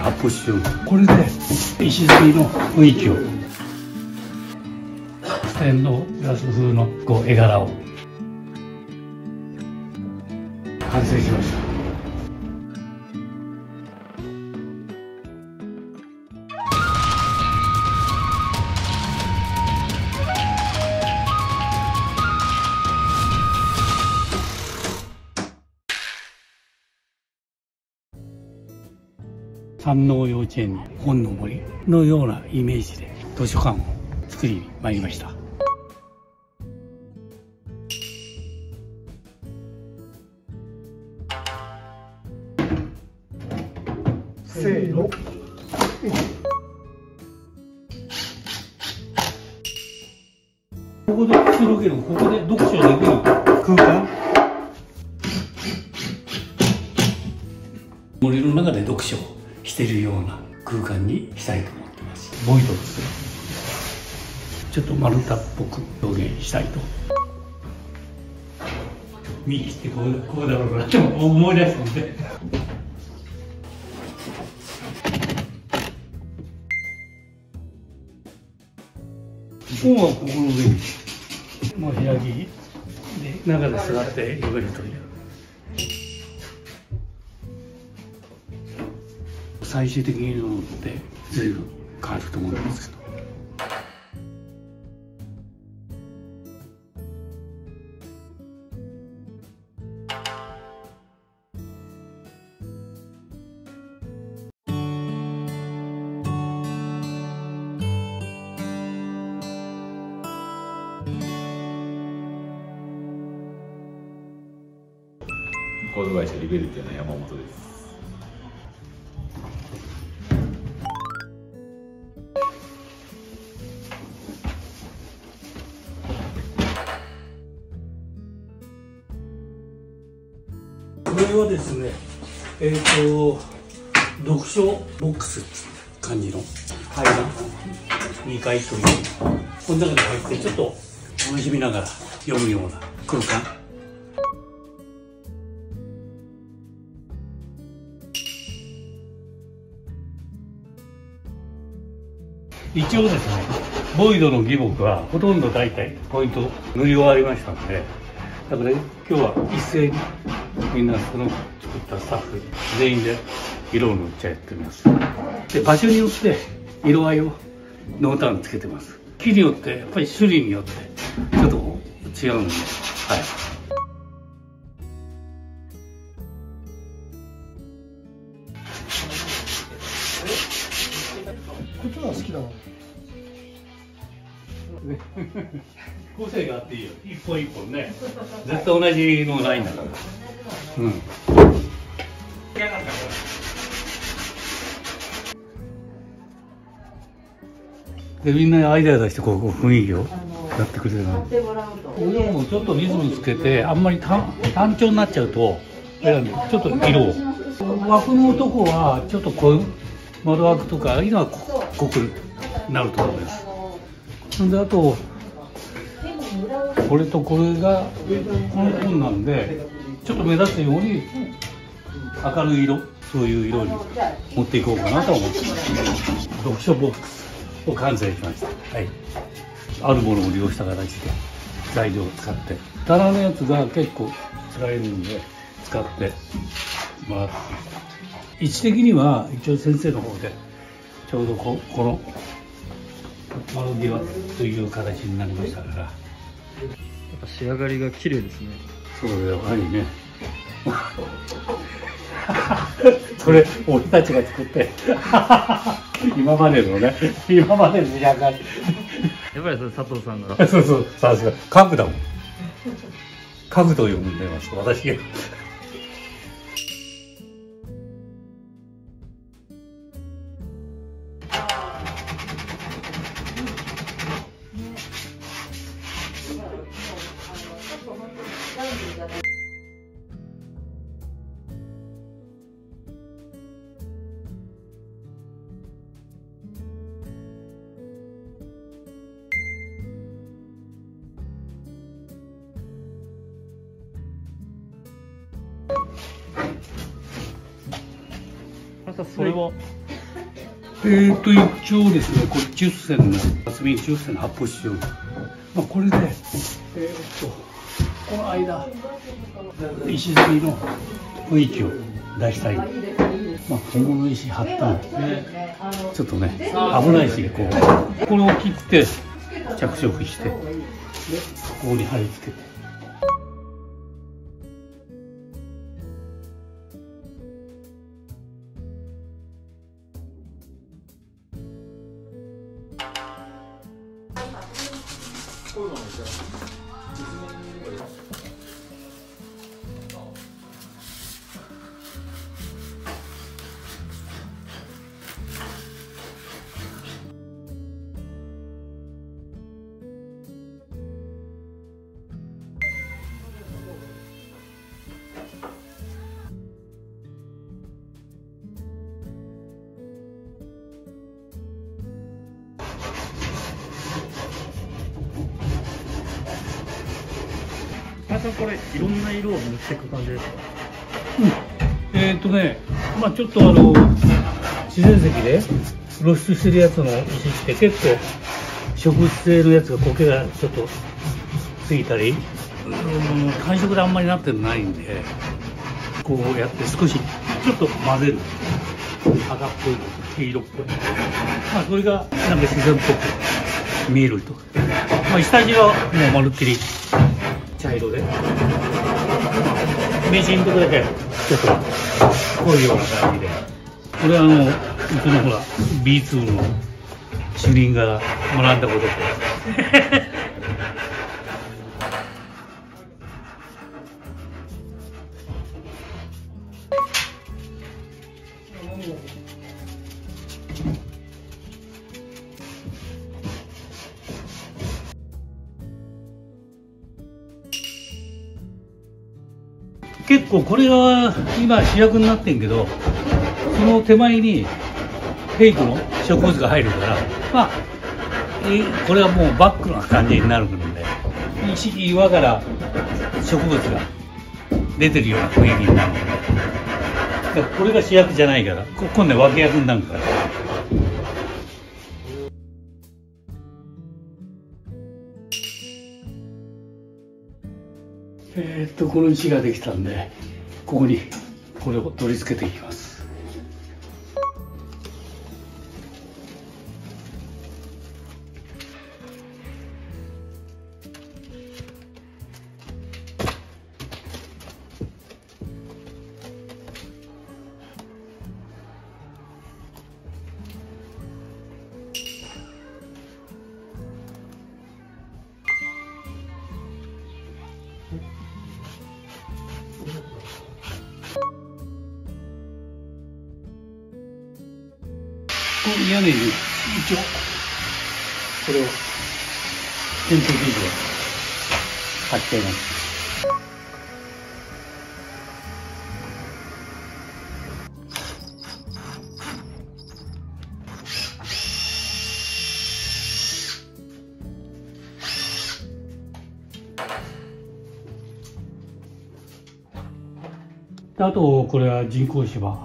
アップしてるこれで石造りの雰囲気をステンドグラス風のこう絵柄を。完成しました。山王幼稚園の本の森のようなイメージで図書館を作りまいりました。右ってこうこうだろうなって思い出すんで。本はここの上にもう部屋着で中で座って読めるという。最終的にのって随分変わると思うんですけど。コード会社リベルティの山本です。これはですねえっ、ー、と読書ボックスって感じの階段2階というこの中に入ってちょっと楽しみながら読むような空間一応ですねボイドの義木はほとんど大体ポイント塗り終わりましたのでだから今日は一斉にみんなその作ったスタッフ全員で色を塗っちゃってます。で場所によって色合いを濃淡つけてます。木によってやっぱり種類によってちょっと違うんではい。こっちの好きだな個性があっていいよ。一本一本ね。絶対同じのないんだから。うん。でみんなアイデア出してこう雰囲気をやってくれるの。色もちょっとリズムつけてあんまり単単調になっちゃうとちょっと色を。枠のとこは。ちょっとこう窓枠とかああいうのは濃くなると思います。であとこれとこれがこの本なんでちょっと目立つように明るい色そういう色に持っていこうかなと思ってます。読書ボックスを完成しました。はい。あるものを利用した形で材料を使って。棚のやつが結構使えるんで使ってまあ位置的には一応先生の方でちょうどここの窓際という形になりましたから。やっぱ仕上がりが綺麗ですね。そうだよはいね。それ俺たちが作って。今までのね。今までの仕上がり。やっぱりそれ佐藤さんが。そうそうさすが。家具だもん。家具と呼んでます私がそれは。えー、と一応ですねこれ10銭の厚み10銭の発泡スチロールまあこれでえー、っとこの間石積みの雰囲気を出したい。まあ本物の石貼ったんでちょっとね危ないしこうこれを切って着色してでここに貼り付けて。皆さんこれいろんな色を塗っていく感じですか？うん。えっ、とねまあちょっとあの自然石で露出してるやつの石って結構植物性のやつが苔がちょっとついたり。うん感触であんまりなってないんでこうやって少しちょっと混ぜる。赤っぽい黄色っぽい。まあそれがなんか自然っぽく見えると。まあ下地はもうまるっきり茶色で。名刺のとこだけ。ちょっと濃いような感じで。これはあのうちのほら B2 の主任が学んだことで。結構これが今主役になってんけどその手前にフェイクの植物が入るからまあこれはもうバックな感じになるので一岩から植物が出てるような雰囲気になるのでこれが主役じゃないから今度は脇役になるから。この石ができたんでここにこれを取り付けていきます。これをテントビールを貼っちゃいます。であとこれは人工芝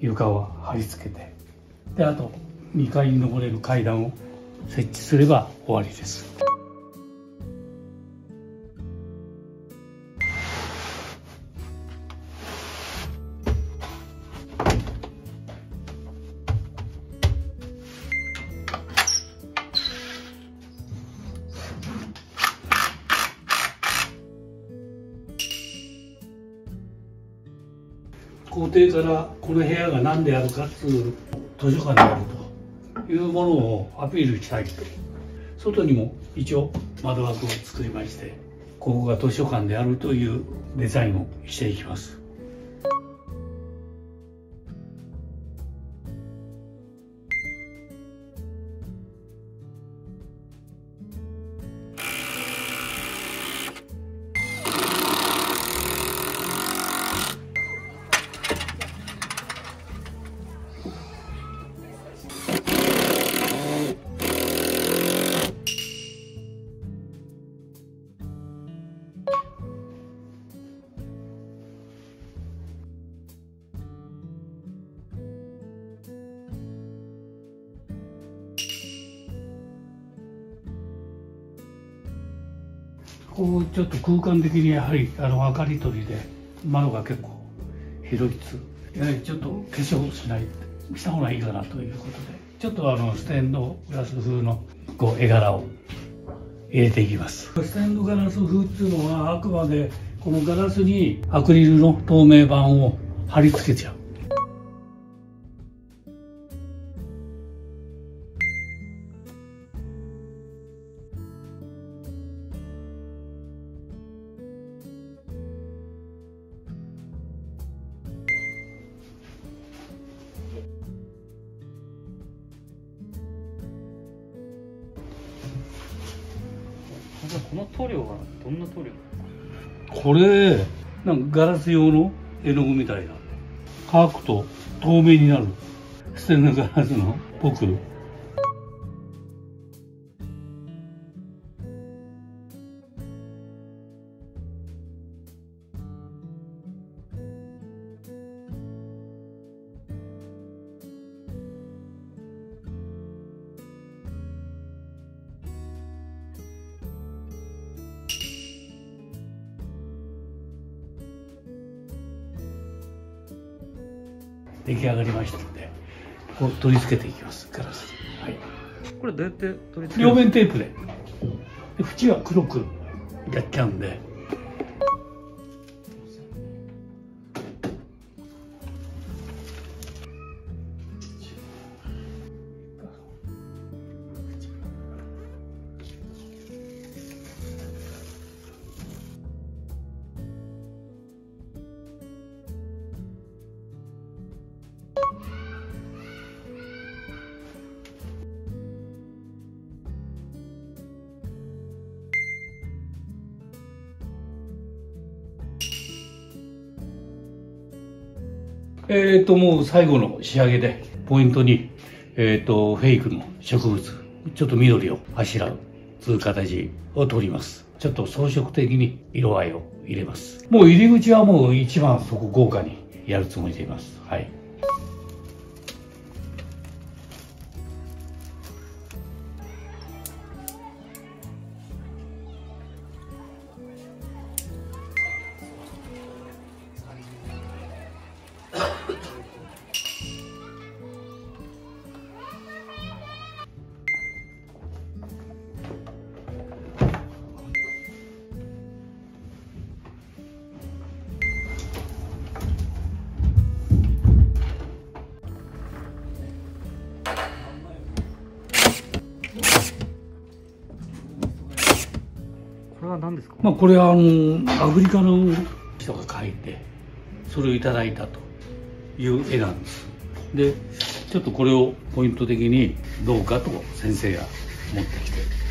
床を貼り付けて。であと2階に登れる階段を設置すれば終わりです。校庭からこの部屋が何であるかっていう図書館であると。いうものをアピールしたいと。外にも一応窓枠を作りましてここが図書館であるというデザインをしていきます。こうちょっと空間的にやはりあの明かり取りで窓が結構広いつやはりちょっと化粧しない。した方がいいかなということでちょっとあのステンドグラス風のこう絵柄を入れていきます。ステンドガラス風っていうのはあくまでこのガラスにアクリルの透明板を貼り付けちゃう。の塗料はどんな塗料？これなんかガラス用の絵の具みたいな。乾くと透明になる。ステンドガラスの僕出来上がりましたのでこう取り付けていきます。ガラス。はい。これどうやって取り付け両面テープで。で縁は黒くやっちゃうんでえっ、ともう最後の仕上げでポイントにえっ、とフェイクの植物ちょっと緑をあしらうつう形を取ります。ちょっと装飾的に色合いを入れます。もう入り口はもう一番そこ豪華にやるつもりでいます。はい。これは何ですか？まあこれはあのアフリカの人が描いてそれをいただいたという絵なんです。でちょっとこれをポイント的にどうかと先生が持ってきて。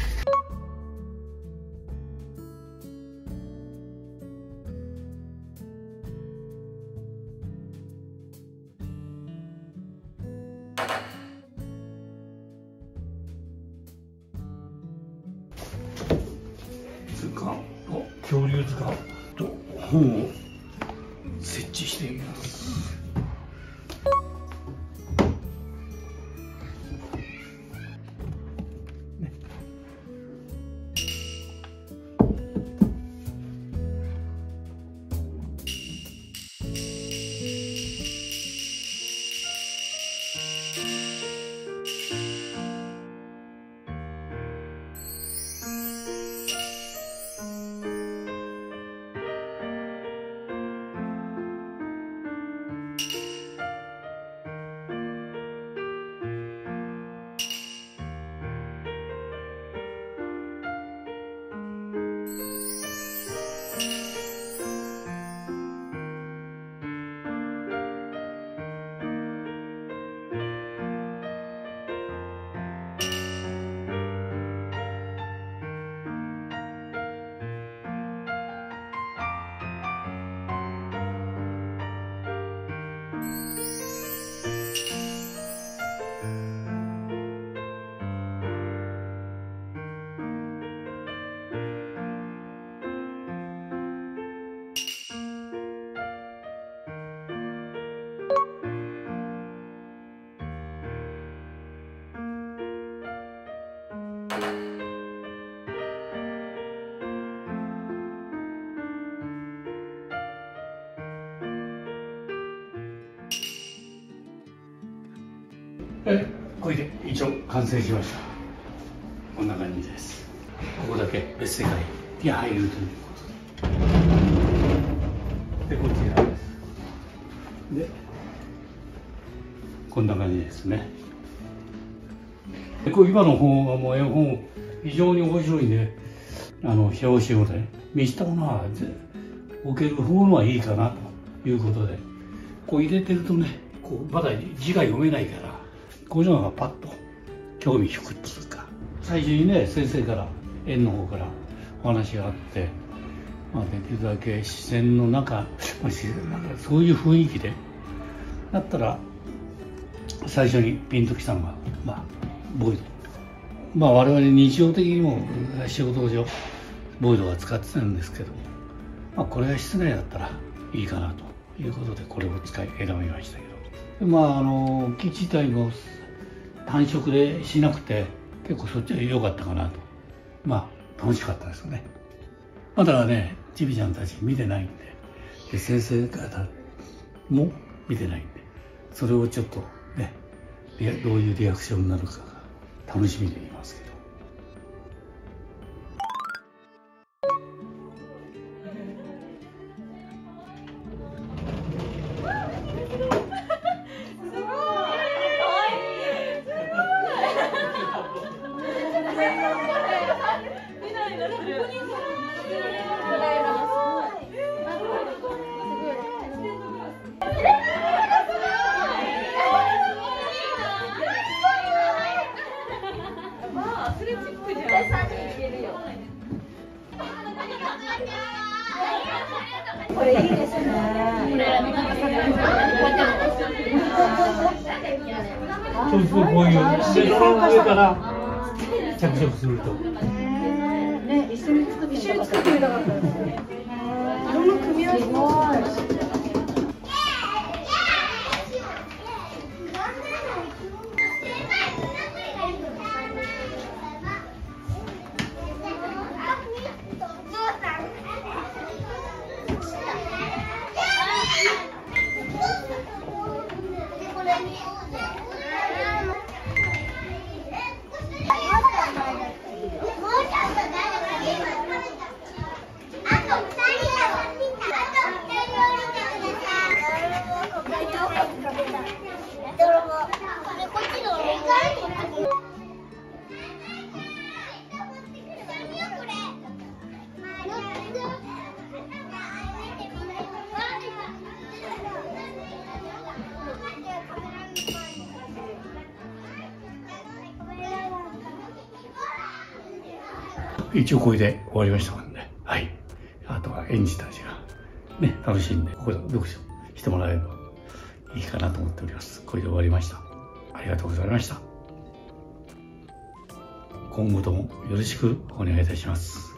本を設置しています。一応完成しました。こんな感じです。ここだけ別世界。に入るということで。でこちらです。でこんな感じですね。で今の本はもう絵本非常に面白いんであの表紙をね見したものは置ける方のはいいかなということで。こう入れてるとねこうまだ字が読めないからこういうのがパッと興味引くっていうか。最初にね先生から園の方からお話があって、まあ、できるだけ自然の中、まあ、自然なんかそういう雰囲気で。だったら最初にピンときたのが、まあ、ボイド。まあ我々日常的にも仕事上ボイドは使ってたんですけど、まあ、これが室内だったらいいかなということでこれを使い選びましたけど。まああの木自体も単色でしなくて結構そっちは良かったかなと。まあ楽しかったですね。まだねちびちゃんたち見てないんで。で先生方も見てないんで。それをちょっとねどういうリアクションになるかが楽しみで。いそうするとこういう泥の上から着色すると。ね、一緒に作ってみたかったです。いろんな組み合わせ。応これで終わりましたもんね、はい。あとは園児たちがね、楽しんで、ここで読書してもらえればいいかなと思っております。これで終わりました。ありがとうございました。今後ともよろしくお願いいたします。